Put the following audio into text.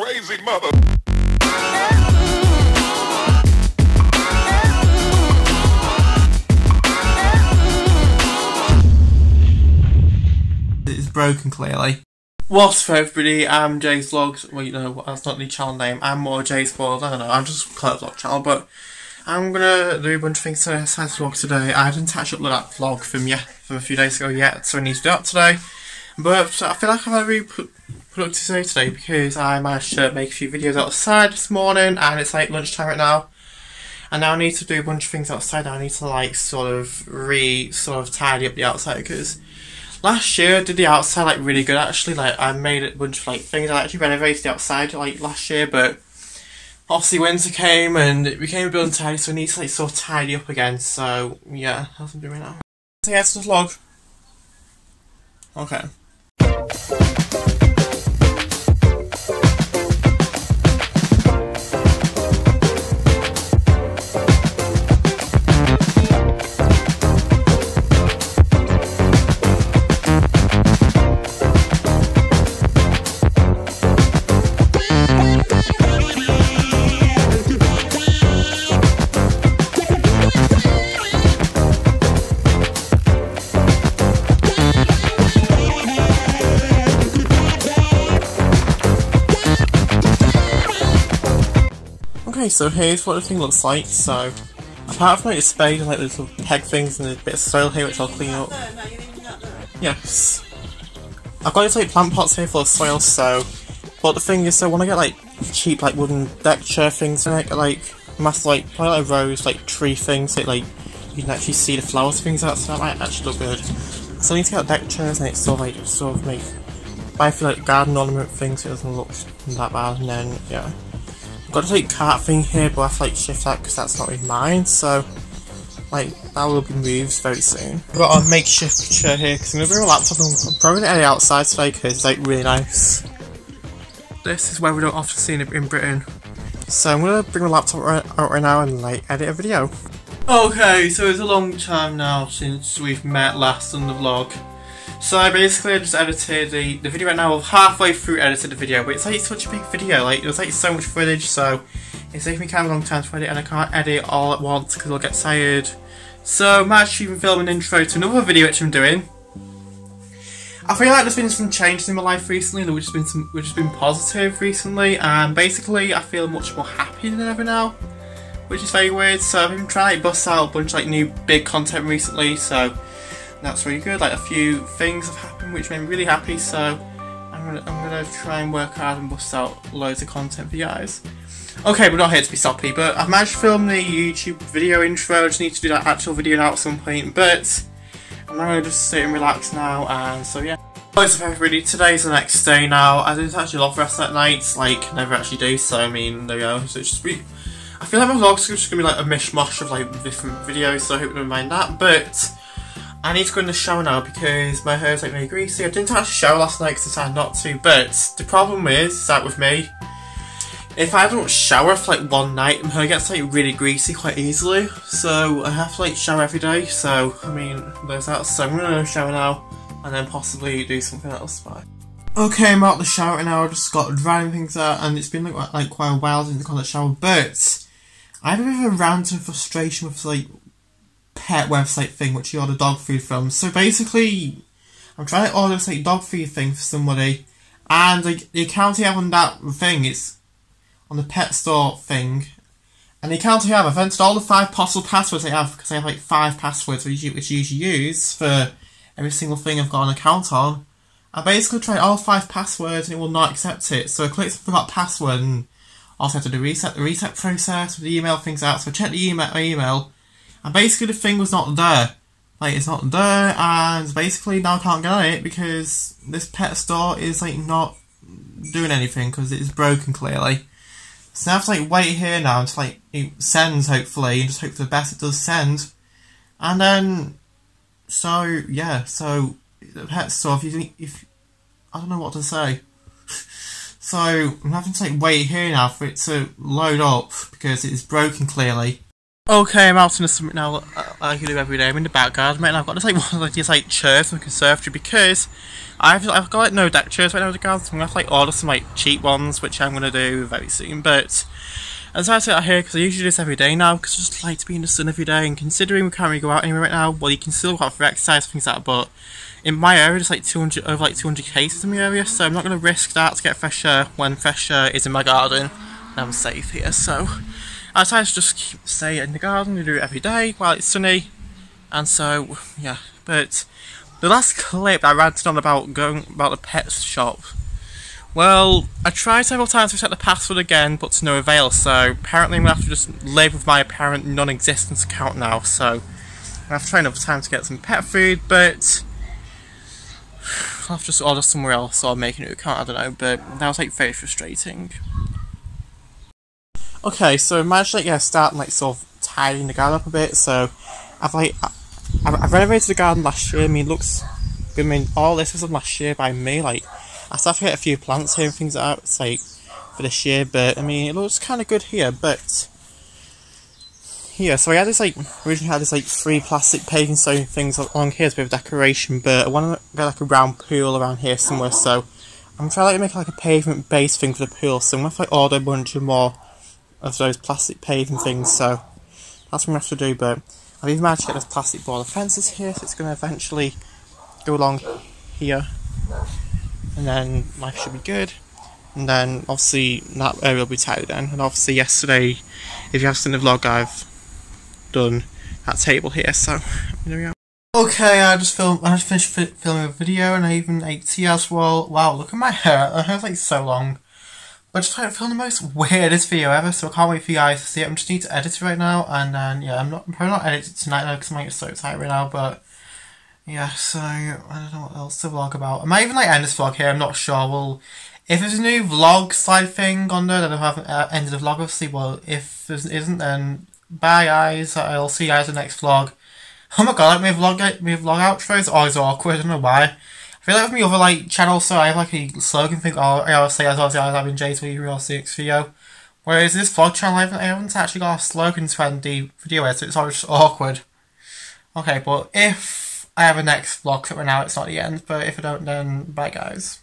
crazy mother. It's broken clearly. What's up everybody? I'm Ja's Vlogs. Well, you know, that's not the channel name. I'm more Ja's Vlogs. I don't know. I'm just call it vlog channel, but I'm gonna do a bunch of things to side vlog today. I didn't actually upload that vlog from yeah from a few days ago yet, so I need to do that today. But I feel like I've had a really productive day today because I managed to make a few videos outside this morning, and it's like lunchtime right now. And now I need to do a bunch of things outside. I need to like sort of re sort of tidy up the outside because last year I did the outside like really good actually. Like I made a bunch of like things. I actually renovated the outside like last year, but obviously winter came and it became a bit untidy, so I need to like sort of tidy up again. So yeah, that's what I'm doing now. So yeah, it's the vlog. Okay. Okay, so here's what the thing looks like. So, apart from like the spade and like little peg things and a bit of soil here which I'll clean up. Yes. I've got these like plant pots here full of soil, so... But the thing is, so when I get like cheap like wooden deck chair things, and I get like massive like, probably like rose, like tree things, that like you can actually see the flowers things out, so that might actually look good. So I need to get deck chairs and it's sort of like, sort of make... I feel like garden ornament things, so it doesn't look that bad, and then, yeah. Got a like cart thing here, but I have to like shift that because that's not really mine. So, like that will be moved very soon. I've got a makeshift chair here because I'm gonna bring my laptop and I'm probably gonna outside today because it's like really nice. This is where we don't often see it in Britain. So I'm gonna bring my laptop out right now and like edit a video. Okay, so it's a long time now since we've met last on the vlog. So I basically just edited the, the video right now, I've halfway through edited the video, but it's like such a big video, like was like so much footage, so it's taking me kind of a long time to edit and I can't edit all at once because I'll get tired. So I'm actually even filming an intro to another video which I'm doing. I feel like there's been some changes in my life recently, which has been some, which has been positive recently, and basically I feel much more happy than ever now, which is very weird. So I've been trying to bust out a bunch of like new big content recently, so that's really good. Like a few things have happened which made me really happy, so I'm gonna I'm gonna try and work hard and bust out loads of content for you guys. Okay, we're not here to be soppy, but I've managed to film the YouTube video intro. I just need to do that actual video now at some point, but I'm gonna just sit and relax now. And so yeah. What's up everybody, today's the next day now. I didn't actually love rest that night, like never actually do, so I mean there we go. So it's just be I feel like my vlog's just gonna be like a mishmash of like different videos, so I hope you don't mind that. But I need to go in the shower now because my hair's like really greasy. I didn't have actually shower last night because I decided not to, but the problem is, is that with me, if I don't shower for like one night, my hair gets like really greasy quite easily. So I have to like shower every day. So I mean, there's that. So I'm gonna shower now and then possibly do something else. Bye. Okay, I'm out the shower now. I just got drying things out, and it's been like, like quite a while since I got the shower. But I have a bit of a rant and frustration with like pet website thing which you order dog food from. So basically, I'm trying to order this like dog food thing for somebody, and like the account I have on that thing is on the pet store thing, and the account I have, I've entered all the five possible passwords I have because I have like five passwords which, which I usually use for every single thing I've got an account on. I basically tried all five passwords and it will not accept it. So I clicked forgot password and also had to do reset the reset process with the email things out. So I checked the email, my email and basically the thing was not there. Like, it's not there, and basically now I can't get it because this pet store is, like, not doing anything because it is broken, clearly. So I have to, like, wait here now until, like, it sends, hopefully, and just hope for the best it does send. And then, so, yeah, so, the pet store, if you think, if, I don't know what to say. so, I'm having to, like, wait here now for it to load up because it is broken, clearly. Okay, I'm out in the summit now, uh, I do every day. I'm in the back garden right now. I've got this like one of these like chairs from the conservatory because I've I've got like no deck chairs right now in the garden. So I'm gonna have to like order some like cheap ones, which I'm gonna do very soon. But as I sit out here because I usually do this every day now because I just like to be in the sun every day. And considering we can't really go out anywhere right now, well, you can still go out for exercise things like that. But in my area, there's like 200 over like 200 cases in my area, so I'm not gonna risk that to get fresh air when fresh air is in my garden. And I'm safe here, so. I decided to just keep, stay in the garden and do it every day while it's sunny. And so, yeah. But the last clip I ranted on about going about the pet shop. Well, I tried several times to set the password again, but to no avail. So apparently, I'm gonna have to just live with my apparent non-existence account now. So I have to try another time to get some pet food, but I'll have to just order somewhere else or make a new account. I don't know, but that was like very frustrating. Okay, so I managed to like, yeah, start like sort of tidying the garden up a bit. So I've like I've, I've renovated the garden last year. I mean, looks. I mean, all this was last year by me. Like I still have to get a few plants here and things that. It's like for this year, but I mean, it looks kind of good here. But yeah, so I had this like originally had this like three plastic paving stone things along here as a bit of decoration, but I want to get like a round pool around here somewhere. So I'm trying to like, make like a pavement base thing for the pool. So I'm gonna like order a bunch of more of those plastic paving things, so that's what to have to do, but I've even managed to get those plastic border fences here, so it's going to eventually go along here, and then life should be good. And then obviously that area will be tidy then. And obviously yesterday, if you have seen the vlog, I've done that table here. So there we go. Okay, I just filmed. I just finished fi filming a video, and I even ate tea as well. Wow, look at my hair. My hair's like so long. I just trying to film the most weirdest video ever, so I can't wait for you guys to see it. I'm just need to edit it right now, and then, yeah, I'm not I'm probably not editing tonight though, because I'm so tired right now, but, yeah, so, I don't know what else to vlog about. I might even, like, end this vlog here, I'm not sure, well, if there's a new vlog side thing on there that I haven't uh, ended the vlog, obviously, well, if there isn't, then, bye guys, I'll see you guys in the next vlog. Oh my god, like, my vlog, my vlog outros are always awkward, I don't know why. I feel like with my other like channels, so I have like a slogan thing. Oh, I always say as always, I've been J2 Real 6 video. Whereas this vlog channel, I haven't, I haven't actually got a slogan to end the video with, so it's always awkward. Okay, but if I have a next vlog clip right now, it's not the end, but if I don't, then bye guys.